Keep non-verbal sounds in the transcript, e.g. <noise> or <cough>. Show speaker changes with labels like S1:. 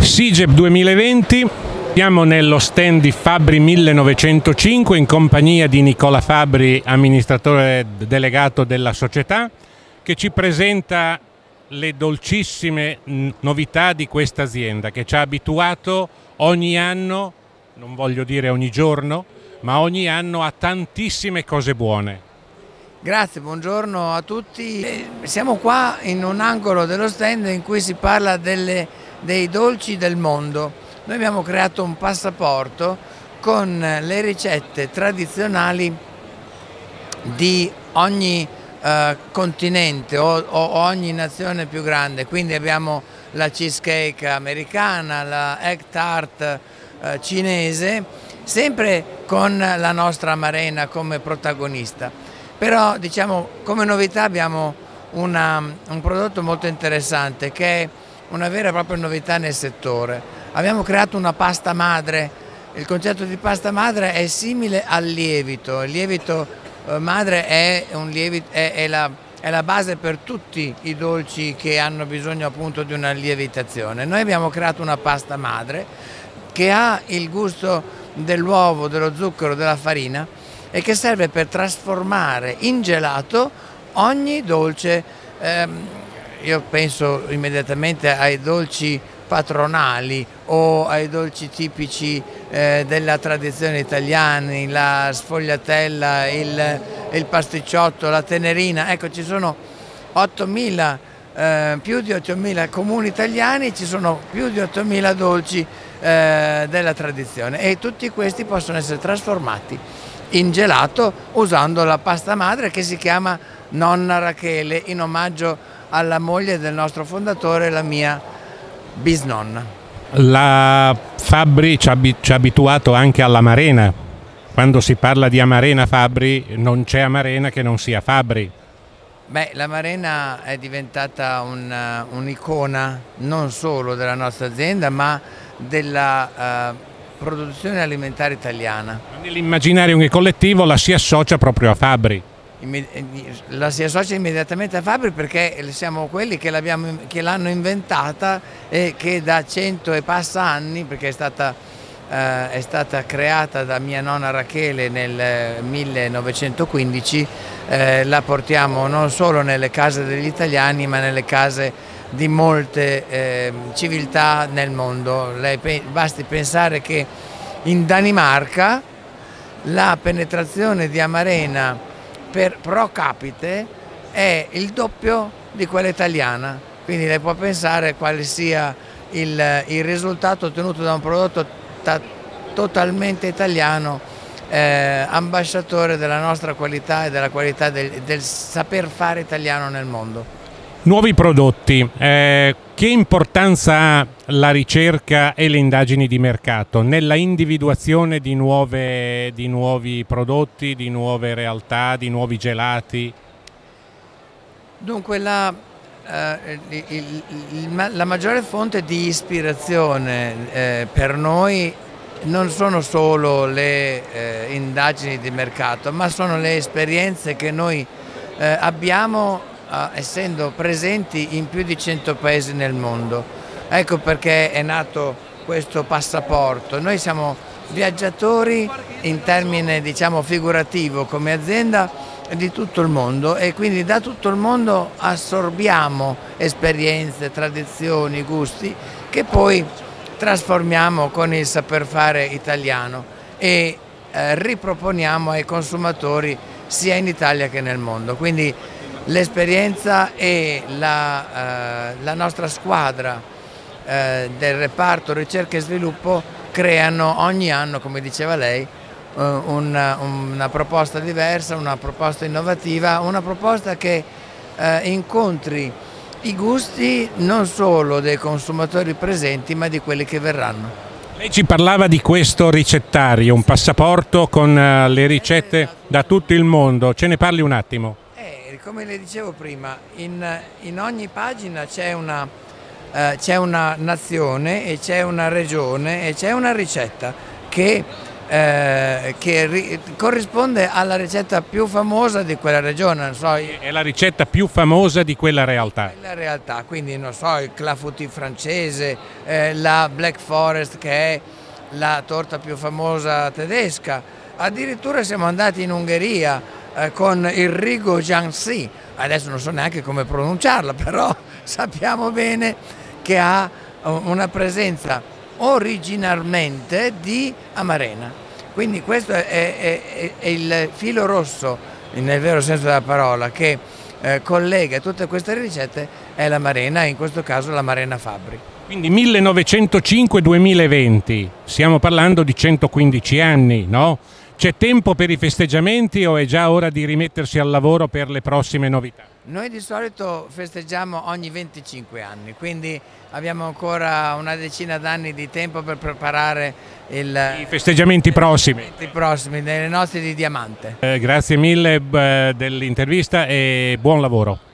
S1: SIGEP 2020, siamo nello stand di Fabri 1905 in compagnia di Nicola Fabri, amministratore delegato della società, che ci presenta le dolcissime novità di questa azienda che ci ha abituato ogni anno, non voglio dire ogni giorno, ma ogni anno a tantissime cose buone.
S2: Grazie, buongiorno a tutti. Siamo qua in un angolo dello stand in cui si parla delle, dei dolci del mondo. Noi abbiamo creato un passaporto con le ricette tradizionali di ogni eh, continente o, o, ogni nazione più grande, quindi abbiamo la cheesecake americana, la egg tart eh, cinese, sempre con la nostra Marena come protagonista. Però diciamo come novità abbiamo una, un prodotto molto interessante che è una vera e propria novità nel settore. Abbiamo creato una pasta madre, il concetto di pasta madre è simile al lievito, il lievito eh, madre è, lievito, è, è, la, è, la, base per tutti i dolci che hanno bisogno appunto di una lievitazione. Noi abbiamo creato una pasta madre che ha il gusto dell'uovo, dello zucchero, della farina e che serve per trasformare in gelato ogni dolce. Ehm, io penso immediatamente ai dolci patronali o ai dolci tipici eh, della tradizione italiana, la sfogliatella, il, il, pasticciotto, la tenerina, ecco ci sono 8.000, eh, più di 8.000 comuni italiani, ci sono più di 8.000 dolci eh, della tradizione. E tutti questi possono essere trasformati in gelato usando la pasta madre che si chiama Nonna Rachele in omaggio alla moglie del nostro fondatore, la mia bisnonna.
S1: La Fabri ci ha, abituato anche all'amarena. Quando si parla di Amarena Fabri non c'è Amarena che non sia Fabri.
S2: Beh, l'Amarena è diventata un'icona non solo della nostra azienda ma della uh, produzione alimentare italiana.
S1: Nell'immaginario collettivo la si associa proprio a Fabri.
S2: La si associa immediatamente a Fabri perché siamo quelli che l'hanno inventata e che da cento e passa anni, perché è stata, eh, è stata creata da mia nonna Rachele nel 1915, eh, la portiamo non solo nelle case degli italiani ma nelle case di molte eh, civiltà nel mondo. Lei, basti pensare che in Danimarca la penetrazione di Amarena per pro capite è il doppio di quella italiana, quindi lei può pensare quale sia il, il risultato ottenuto da un prodotto totalmente italiano eh, ambasciatore della nostra qualità e della qualità del, del saper fare italiano nel mondo.
S1: Nuovi prodotti, eh, che importanza ha la ricerca e le indagini di mercato nella individuazione di, nuove, di nuovi prodotti, di nuove realtà, di nuovi gelati?
S2: Dunque la, eh, il, il, la maggiore fonte di ispirazione eh, per noi non sono solo le eh, indagini di mercato, ma sono le esperienze che noi eh, abbiamo essendo presenti in più di 100 paesi nel mondo. Ecco perché è nato questo passaporto. Noi siamo viaggiatori in termine diciamo, figurativo come azienda di tutto il mondo e quindi da tutto il mondo assorbiamo esperienze, tradizioni, gusti che poi trasformiamo con il saper fare italiano e eh, riproponiamo ai consumatori sia in Italia che nel mondo. Quindi l'esperienza e la, eh, la, nostra squadra eh, del reparto ricerca e sviluppo creano ogni anno, come diceva lei, eh, una, una, proposta diversa, una proposta innovativa, una proposta che eh, incontri i gusti non solo dei consumatori presenti ma di quelli che verranno.
S1: Lei ci parlava di questo ricettario, un passaporto con eh, le ricette da tutto il mondo, ce ne parli un attimo?
S2: Come le dicevo prima, in, in ogni pagina c'è una, eh, una, nazione e c'è una regione e c'è una ricetta che eh, che corrisponde alla ricetta più famosa di quella regione. So,
S1: è la ricetta più famosa di quella realtà.
S2: La realtà, quindi non so, il clafoutis francese, eh, la Black Forest che è la torta più famosa tedesca. Addirittura siamo andati in Ungheria eh, con il Rigo Jansi, adesso non so neanche come pronunciarla, però <laughs> sappiamo bene che ha una presenza originalmente di Amarena. Quindi questo è, è, è il filo rosso, nel vero senso della parola, che eh, collega tutte queste ricette è la Marena, in questo caso la Marena Fabri.
S1: Quindi 1905-2020, stiamo parlando di 115 anni, no? C'è tempo per i festeggiamenti o è già ora di rimettersi al lavoro per le prossime novità?
S2: Noi di solito festeggiamo ogni 25 anni, quindi abbiamo ancora una decina d'anni di tempo per preparare il,
S1: i festeggiamenti prossimi.
S2: I prossimi, delle nostre di diamante.
S1: Eh, grazie mille eh, dell'intervista e buon lavoro.